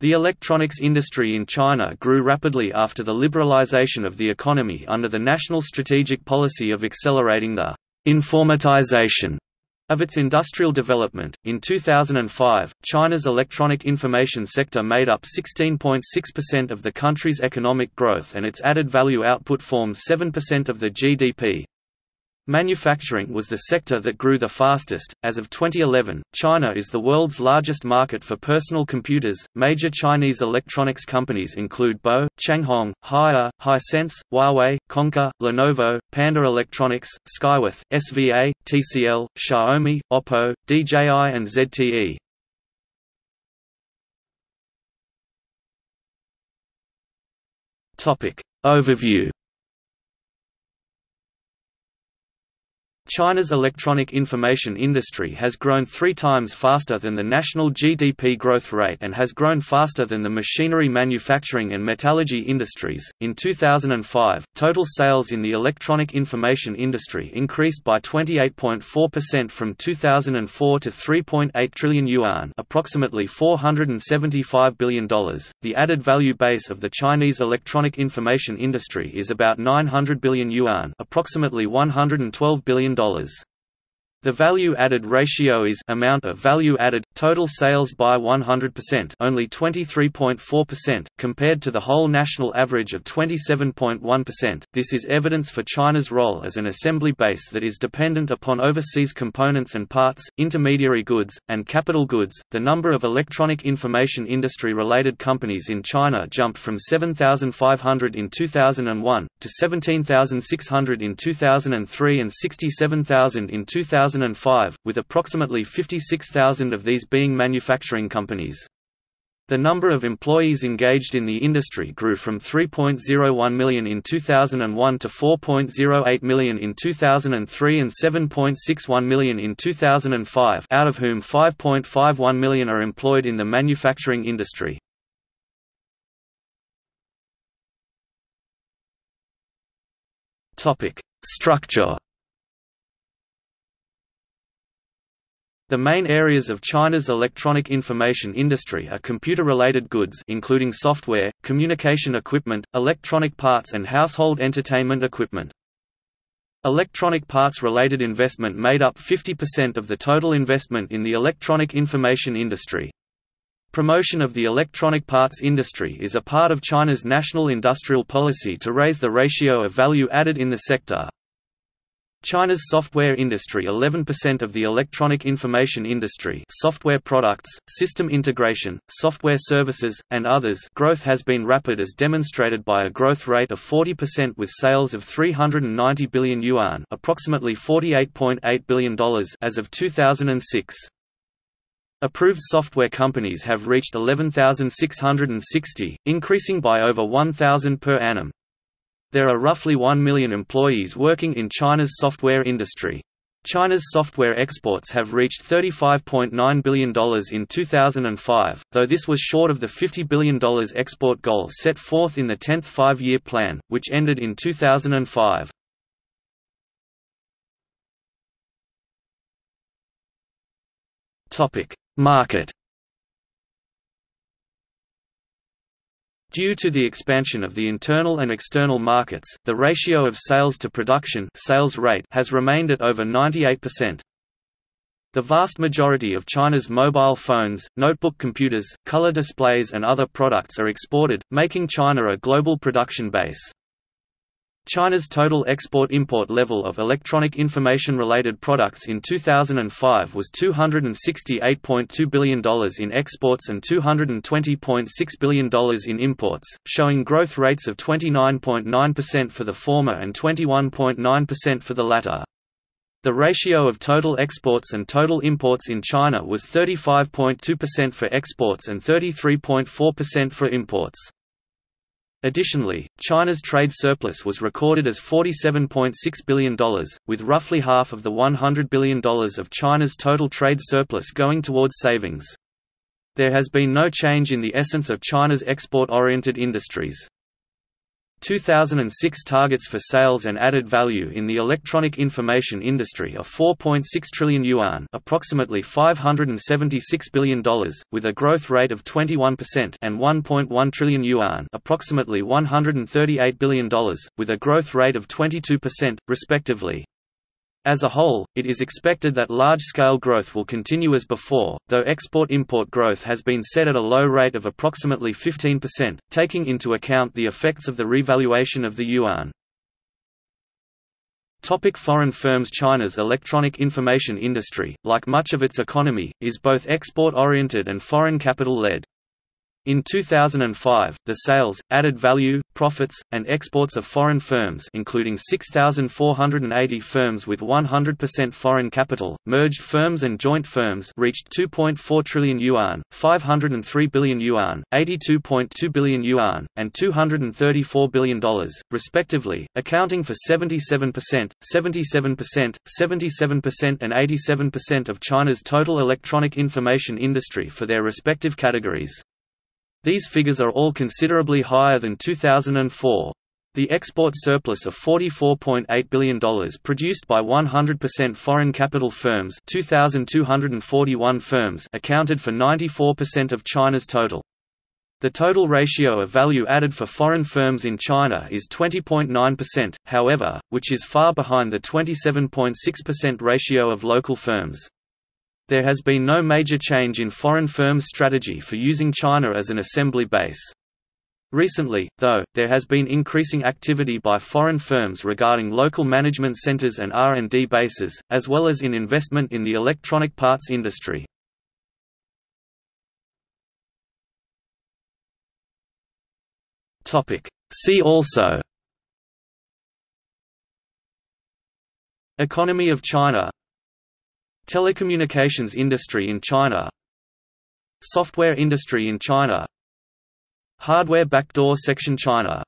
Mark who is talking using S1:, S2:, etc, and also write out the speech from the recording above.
S1: The electronics industry in China grew rapidly after the liberalization of the economy under the national strategic policy of accelerating the informatization of its industrial development. In 2005, China's electronic information sector made up 16.6% of the country's economic growth and its added value output forms 7% of the GDP. Manufacturing was the sector that grew the fastest. As of 2011, China is the world's largest market for personal computers. Major Chinese electronics companies include BOE, Changhong, Haier, Hisense, Huawei, Konka, Lenovo, Panda Electronics, Skyworth, SVA, TCL, Xiaomi, Oppo, DJI, and ZTE. Topic Overview China's electronic information industry has grown three times faster than the national GDP growth rate and has grown faster than the machinery manufacturing and metallurgy industries. In 2005, total sales in the electronic information industry increased by 28.4% from 2004 to 3.8 trillion yuan, approximately $475 billion. The added value base of the Chinese electronic information industry is about 900 billion yuan, approximately $112 billion dollars the value-added ratio is amount of value added, total sales by 100% only 23.4%, compared to the whole national average of 27.1%. This is evidence for China's role as an assembly base that is dependent upon overseas components and parts, intermediary goods, and capital goods. The number of electronic information industry-related companies in China jumped from 7,500 in 2001, to 17,600 in 2003 and 67,000 in 2000 2005, with approximately 56,000 of these being manufacturing companies. The number of employees engaged in the industry grew from 3.01 million in 2001 to 4.08 million in 2003 and 7.61 million in 2005 out of whom 5.51 million are employed in the manufacturing industry. Structure The main areas of China's electronic information industry are computer-related goods including software, communication equipment, electronic parts and household entertainment equipment. Electronic parts-related investment made up 50% of the total investment in the electronic information industry. Promotion of the electronic parts industry is a part of China's national industrial policy to raise the ratio of value added in the sector. China's software industry 11% of the electronic information industry software products, system integration, software services, and others growth has been rapid as demonstrated by a growth rate of 40% with sales of 390 billion yuan approximately $48.8 billion as of 2006. Approved software companies have reached 11,660, increasing by over 1,000 per annum. There are roughly 1 million employees working in China's software industry. China's software exports have reached $35.9 billion in 2005, though this was short of the $50 billion export goal set forth in the 10th five-year plan, which ended in 2005. Market Due to the expansion of the internal and external markets, the ratio of sales to production sales rate has remained at over 98%. The vast majority of China's mobile phones, notebook computers, color displays and other products are exported, making China a global production base. China's total export-import level of electronic information-related products in 2005 was $268.2 billion in exports and $220.6 billion in imports, showing growth rates of 29.9% for the former and 21.9% for the latter. The ratio of total exports and total imports in China was 35.2% for exports and 33.4% for imports. Additionally, China's trade surplus was recorded as $47.6 billion, with roughly half of the $100 billion of China's total trade surplus going towards savings. There has been no change in the essence of China's export-oriented industries. 2006 targets for sales and added value in the electronic information industry are 4.6 trillion yuan, approximately $576 billion, with a growth rate of 21% and 1.1 trillion yuan, approximately $138 billion, with a growth rate of 22%, respectively. As a whole, it is expected that large-scale growth will continue as before, though export-import growth has been set at a low rate of approximately 15%, taking into account the effects of the revaluation of the yuan. Topic foreign firms China's electronic information industry, like much of its economy, is both export-oriented and foreign capital-led. In 2005, the sales, added value, profits, and exports of foreign firms including 6,480 firms with 100% foreign capital, merged firms and joint firms reached 2.4 trillion yuan, 503 billion yuan, 82.2 billion yuan, and $234 billion, respectively, accounting for 77%, 77%, 77% and 87% of China's total electronic information industry for their respective categories. These figures are all considerably higher than 2004. The export surplus of $44.8 billion produced by 100% foreign capital firms 2,241 firms accounted for 94% of China's total. The total ratio of value added for foreign firms in China is 20.9%, however, which is far behind the 27.6% ratio of local firms. There has been no major change in foreign firms' strategy for using China as an assembly base. Recently, though, there has been increasing activity by foreign firms regarding local management centers and R&D bases, as well as in investment in the electronic parts industry. See also Economy of China Telecommunications industry in China Software industry in China Hardware backdoor section China